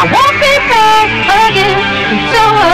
I won't be back again. So I